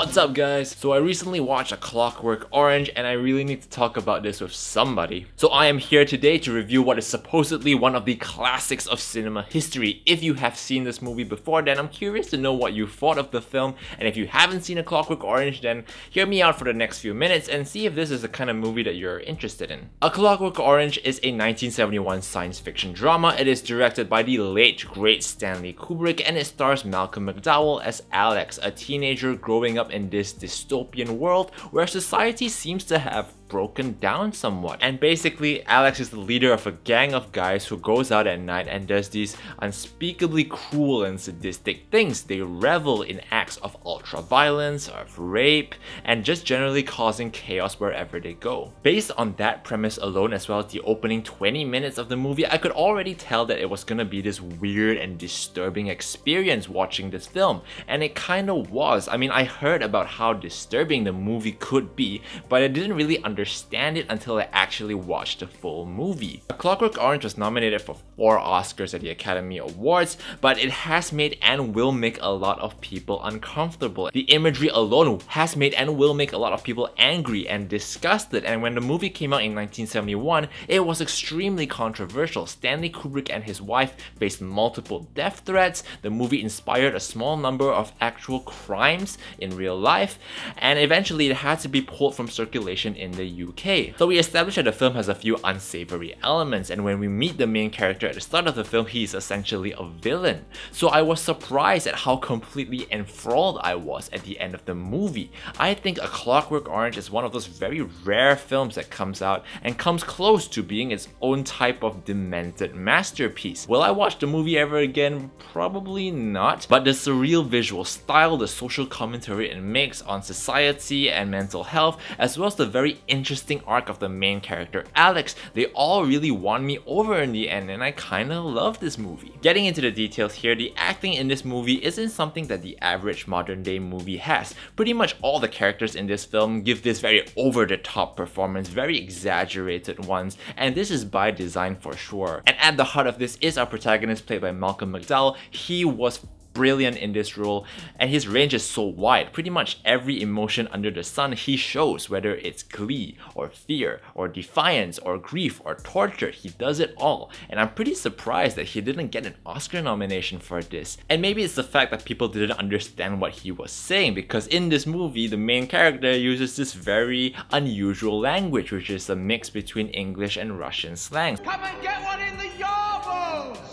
What's up guys? So I recently watched A Clockwork Orange and I really need to talk about this with somebody. So I am here today to review what is supposedly one of the classics of cinema history. If you have seen this movie before then I'm curious to know what you thought of the film and if you haven't seen A Clockwork Orange then hear me out for the next few minutes and see if this is the kind of movie that you're interested in. A Clockwork Orange is a 1971 science fiction drama. It is directed by the late great Stanley Kubrick and it stars Malcolm McDowell as Alex, a teenager growing up in this dystopian world where society seems to have broken down somewhat. And basically, Alex is the leader of a gang of guys who goes out at night and does these unspeakably cruel and sadistic things. They revel in acts of ultra violence, of rape, and just generally causing chaos wherever they go. Based on that premise alone, as well as the opening 20 minutes of the movie, I could already tell that it was gonna be this weird and disturbing experience watching this film. And it kinda was. I mean, I heard about how disturbing the movie could be, but I didn't really understand understand it until I actually watched the full movie. A Clockwork Orange was nominated for 4 Oscars at the Academy Awards, but it has made and will make a lot of people uncomfortable. The imagery alone has made and will make a lot of people angry and disgusted, and when the movie came out in 1971, it was extremely controversial. Stanley Kubrick and his wife faced multiple death threats, the movie inspired a small number of actual crimes in real life, and eventually it had to be pulled from circulation in the UK. So we establish that the film has a few unsavory elements and when we meet the main character at the start of the film, he is essentially a villain. So I was surprised at how completely enthralled I was at the end of the movie. I think A Clockwork Orange is one of those very rare films that comes out and comes close to being its own type of demented masterpiece. Will I watch the movie ever again? Probably not, but the surreal visual style, the social commentary it makes on society and mental health, as well as the very interesting arc of the main character, Alex. They all really won me over in the end and I kinda love this movie. Getting into the details here, the acting in this movie isn't something that the average modern day movie has. Pretty much all the characters in this film give this very over the top performance, very exaggerated ones, and this is by design for sure. And at the heart of this is our protagonist played by Malcolm McDowell. He was brilliant in this role and his range is so wide. Pretty much every emotion under the sun he shows, whether it's glee or fear or defiance or grief or torture, he does it all. And I'm pretty surprised that he didn't get an Oscar nomination for this. And maybe it's the fact that people didn't understand what he was saying because in this movie the main character uses this very unusual language which is a mix between English and Russian slangs. Come and get one in the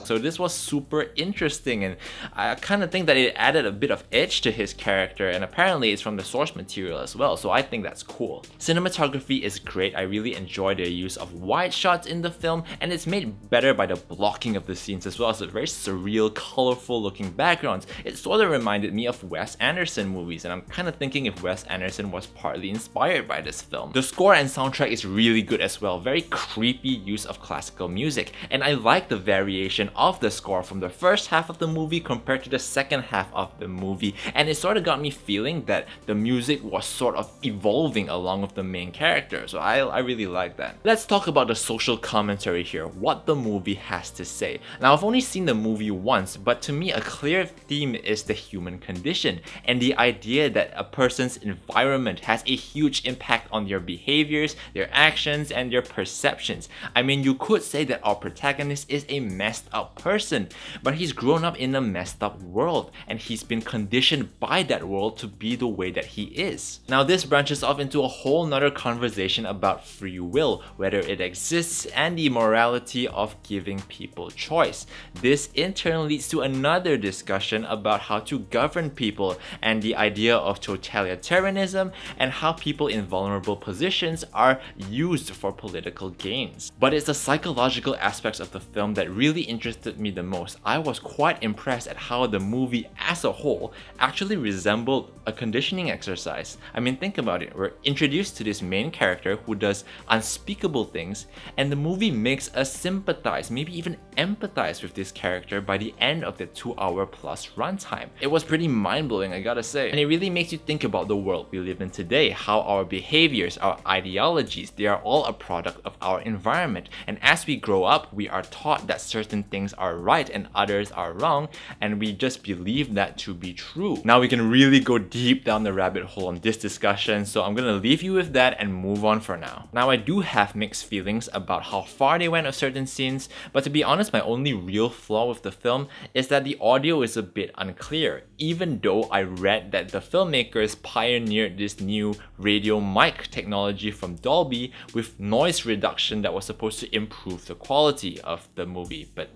so this was super interesting and I kind of think that it added a bit of edge to his character and apparently it's from the source material as well, so I think that's cool. Cinematography is great, I really enjoy the use of wide shots in the film and it's made better by the blocking of the scenes as well as the very surreal, colorful looking backgrounds. It sort of reminded me of Wes Anderson movies and I'm kind of thinking if Wes Anderson was partly inspired by this film. The score and soundtrack is really good as well, very creepy use of classical music and I like the variation of the score from the first half of the movie compared to the second half of the movie and it sort of got me feeling that the music was sort of evolving along with the main character so I, I really like that. Let's talk about the social commentary here, what the movie has to say. Now I've only seen the movie once but to me a clear theme is the human condition and the idea that a person's environment has a huge impact on their behaviors, their actions and their perceptions. I mean you could say that our protagonist is a messed up person, but he's grown up in a messed up world and he's been conditioned by that world to be the way that he is. Now this branches off into a whole nother conversation about free will, whether it exists and the morality of giving people choice. This in turn leads to another discussion about how to govern people and the idea of totalitarianism and how people in vulnerable positions are used for political gains. But it's the psychological aspects of the film that really interested me the most, I was quite impressed at how the movie as a whole actually resembled a conditioning exercise. I mean, think about it. We're introduced to this main character who does unspeakable things, and the movie makes us sympathize, maybe even empathize with this character by the end of the two hour plus runtime. It was pretty mind blowing, I gotta say. And it really makes you think about the world we live in today, how our behaviors, our ideologies, they are all a product of our environment. And as we grow up, we are taught that certain things are right and others are wrong, and we just believe that to be true. Now we can really go deep down the rabbit hole on this discussion, so I'm gonna leave you with that and move on for now. Now I do have mixed feelings about how far they went of certain scenes, but to be honest, my only real flaw with the film is that the audio is a bit unclear, even though I read that the filmmakers pioneered this new radio mic technology from Dolby with noise reduction that was supposed to improve the quality of the movie, but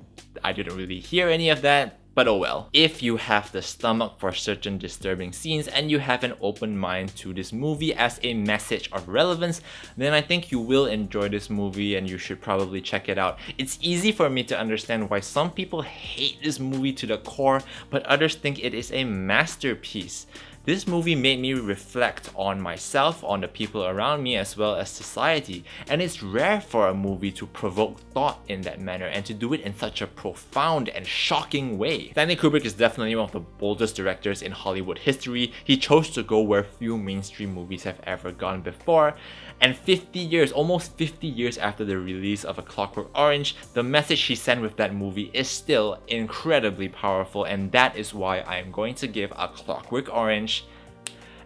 I didn't really hear any of that. But oh well. If you have the stomach for certain disturbing scenes and you have an open mind to this movie as a message of relevance, then I think you will enjoy this movie and you should probably check it out. It's easy for me to understand why some people hate this movie to the core, but others think it is a masterpiece. This movie made me reflect on myself, on the people around me, as well as society. And it's rare for a movie to provoke thought in that manner and to do it in such a profound and shocking way. Stanley Kubrick is definitely one of the boldest directors in Hollywood history. He chose to go where few mainstream movies have ever gone before. And 50 years, almost 50 years after the release of A Clockwork Orange, the message he sent with that movie is still incredibly powerful and that is why I am going to give A Clockwork Orange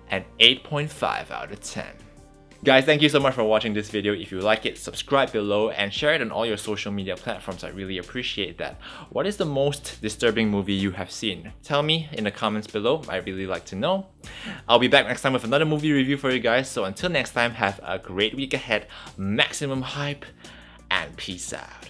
an 8.5 out of 10. Guys, thank you so much for watching this video. If you like it, subscribe below and share it on all your social media platforms. I really appreciate that. What is the most disturbing movie you have seen? Tell me in the comments below. I really like to know. I'll be back next time with another movie review for you guys. So until next time, have a great week ahead, maximum hype, and peace out.